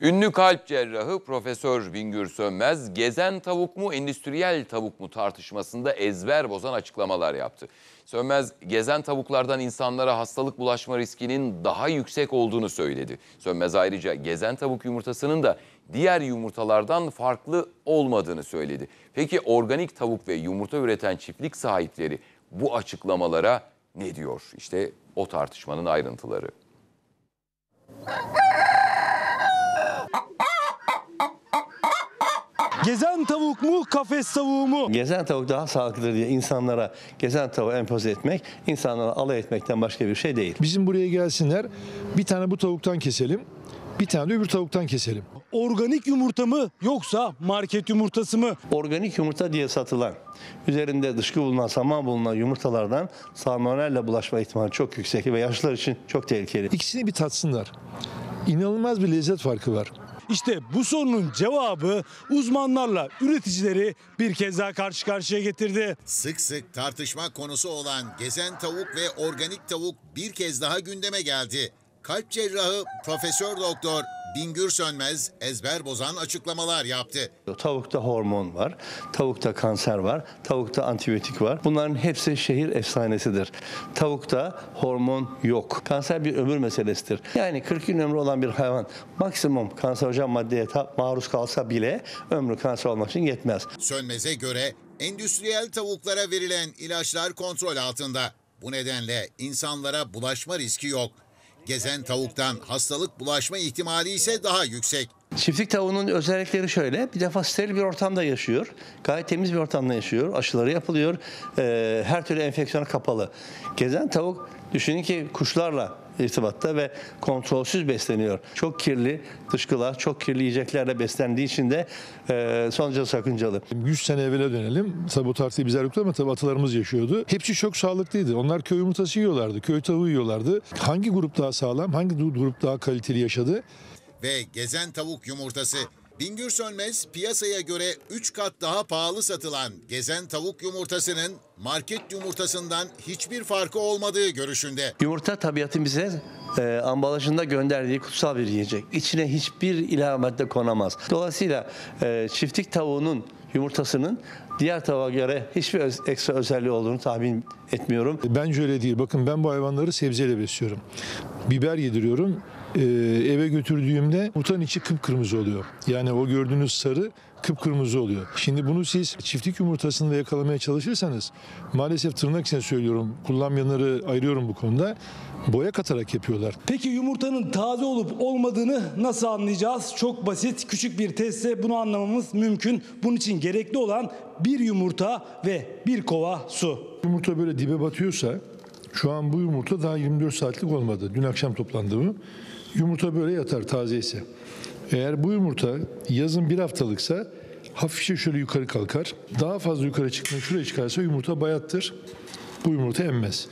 Ünlü kalp cerrahı Profesör Bingür Sönmez, gezen tavuk mu endüstriyel tavuk mu tartışmasında ezber bozan açıklamalar yaptı. Sönmez, gezen tavuklardan insanlara hastalık bulaşma riskinin daha yüksek olduğunu söyledi. Sönmez ayrıca gezen tavuk yumurtasının da diğer yumurtalardan farklı olmadığını söyledi. Peki organik tavuk ve yumurta üreten çiftlik sahipleri bu açıklamalara ne diyor? İşte o tartışmanın ayrıntıları. Gezen tavuk mu, kafes tavuğu mu? Gezen tavuk daha sağlıklıdır diye insanlara gezen tavuğu empoze etmek, insanlara alay etmekten başka bir şey değil. Bizim buraya gelsinler. Bir tane bu tavuktan keselim. Bir tane de öbür tavuktan keselim. Organik yumurta mı yoksa market yumurtası mı? Organik yumurta diye satılan, üzerinde dışkı bulunan, saman bulunan yumurtalardan salmonella bulaşma ihtimali çok yüksek ve yaşlılar için çok tehlikeli. İkisini bir tatsınlar. İnanılmaz bir lezzet farkı var. İşte bu sorunun cevabı uzmanlarla üreticileri bir kez daha karşı karşıya getirdi. Sık sık tartışma konusu olan gezen tavuk ve organik tavuk bir kez daha gündeme geldi. Kalp cerrahı Profesör Doktor Bingür Sönmez ezber bozan açıklamalar yaptı. Tavukta hormon var, tavukta kanser var, tavukta antibiyotik var. Bunların hepsi şehir efsanesidir. Tavukta hormon yok. Kanser bir ömür meselesidir. Yani 40 gün ömrü olan bir hayvan maksimum kanserojen maddeye maruz kalsa bile ömrü kanser olmak için yetmez. Sönmez'e göre endüstriyel tavuklara verilen ilaçlar kontrol altında. Bu nedenle insanlara bulaşma riski yok. Gezen tavuktan hastalık bulaşma ihtimali ise daha yüksek. Çiftlik tavuğunun özellikleri şöyle. Bir defa steril bir ortamda yaşıyor. Gayet temiz bir ortamda yaşıyor. Aşıları yapılıyor. Ee, her türlü enfeksiyona kapalı. Gezen tavuk düşünün ki kuşlarla irtibatta ve kontrolsüz besleniyor. Çok kirli dışkılar, çok kirli yiyeceklerle beslendiği için de e, son derece sakıncalı. 100 sene evvele dönelim. Tabi bu tartıyı bizler yoktu ama tabi atalarımız yaşıyordu. Hepsi çok sağlıklıydı. Onlar köy yumurtası yiyorlardı. Köy tavuğu yiyorlardı. Hangi grup daha sağlam? Hangi grup daha kaliteli yaşadı? Ve gezen tavuk yumurtası Bingür Sönmez piyasaya göre 3 kat daha pahalı satılan gezen tavuk yumurtasının market yumurtasından hiçbir farkı olmadığı görüşünde. Yumurta tabiatın bize e, ambalajında gönderdiği kutsal bir yiyecek. İçine hiçbir ilave madde konamaz. Dolayısıyla e, çiftlik tavuğunun yumurtasının diğer tavuğa göre hiçbir öz- ekstra özelliği olduğunu tahmin etmiyorum. Bence öyle değil. Bakın ben bu hayvanları sebzeyle besliyorum. Biber yediriyorum. Ee, eve götürdüğümde yumurtanın içi kıpkırmızı oluyor. Yani o gördüğünüz sarı kıpkırmızı oluyor. Şimdi bunu siz çiftlik yumurtasında yakalamaya çalışırsanız maalesef tırnak içine söylüyorum kullanmayanları ayırıyorum bu konuda boya katarak yapıyorlar. Peki yumurtanın taze olup olmadığını nasıl anlayacağız? Çok basit, küçük bir testle bunu anlamamız mümkün. Bunun için gerekli olan bir yumurta ve bir kova su. Yumurta böyle dibe batıyorsa şu an bu yumurta daha 24 saatlik olmadı. Dün akşam toplandı bu. Yumurta böyle yatar taze ise. Eğer bu yumurta yazın bir haftalıksa hafifçe şöyle yukarı kalkar. Daha fazla yukarı çıkmak şuraya çıkarsa yumurta bayattır. Bu yumurta emmez.